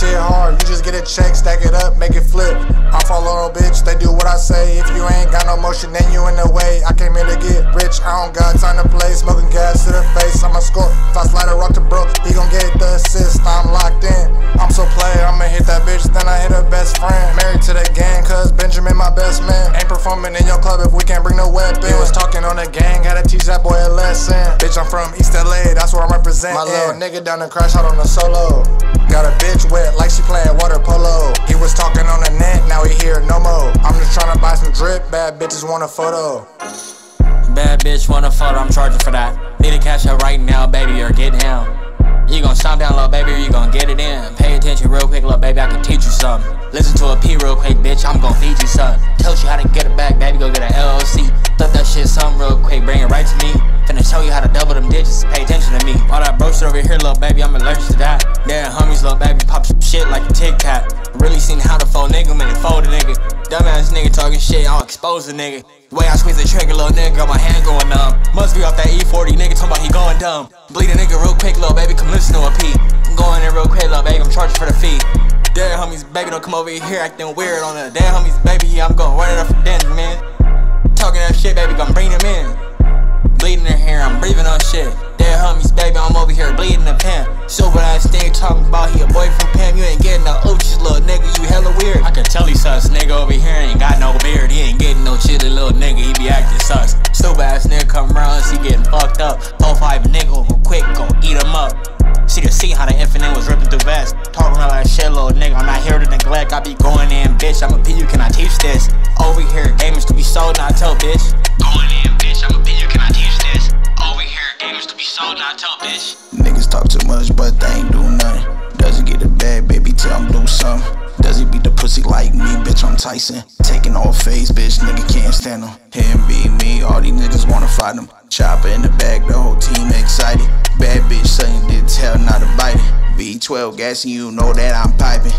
shit hard. You just get a check, stack it up, make it flip. I follow a bitch, they do what I say. If you ain't got no motion, then you in the way. I came here to get rich, I don't got time to play. Smoking gas to the face, I'ma score. If I slide a rock to bro, he gon' get the assist. I'm locked in. I'm so player, I'ma hit that bitch, then I hit her best friend. Married to the gang, cuz Benjamin my best man. Ain't performing in your club if we can't bring no weapon. He was talking on the gang, had to teach that boy a lesson. Bitch, I'm from East LA, that's where I'm representing. My little nigga down the crash out on the solo. Got a bitch drip, bad bitches want a photo. Bad bitch want a photo, I'm charging for that. Need to cash out right now, baby, or get down. You gon' stomp down, little baby, or you gon' get it in. Pay attention real quick, little baby, I can teach you something. Listen to a P real quick, bitch, I'm gon' feed you something. Tells you how to get it back, baby, go get a LLC. Thought that shit something real quick, bring it right to me. Finna show you how to double them digits, pay attention to me. All that bro shit over here, little baby, I'm allergic to that. Yeah, homies, little baby, pop shit like a Tic Tac. Really seen how to fold nigga, man, fold a nigga. Dumbass nigga talking shit, I'll expose a nigga. The way I squeeze the trigger, little nigga, got my hand going numb. Must be off that E40, nigga talking about he going dumb. Bleed a nigga real quick, little baby, come listen to a P. I'm going in real quick, little baby, I'm charging for the fee. Dead homies, baby, don't come over here acting weird on the dead homies, baby, yeah, I'm going run it up for dinner, man. Talking that shit, baby, gon' bring them in. Bleeding in here, I'm breathing on shit. Dead homies, baby, I'm over here bleeding the pimp. Silver ass thing talking about he a boy from Pam. You ain't getting fucked up. 4-5 nigga, real quick, gon' eat him up. See the scene how the infinite was ripping through vest. Talking all that shit, little nigga. I'm not here to neglect. I be going in, bitch. I'ma a P, you cannot teach this. Over here, gamers to be sold, not tell, bitch. Going in, bitch. I'ma a P, you cannot teach this. Over here, gamers to be sold, not tell, bitch. Niggas talk too much, but they ain't do nothing. Doesn't get a bag, baby? Tell him do Tyson. Taking all face, bitch. Nigga can't stand him. Him be me, all these niggas wanna fight him. Chopper in the back, the whole team excited. Bad bitch, you did tell not to bite it. V12 gassing, you know that I'm piping.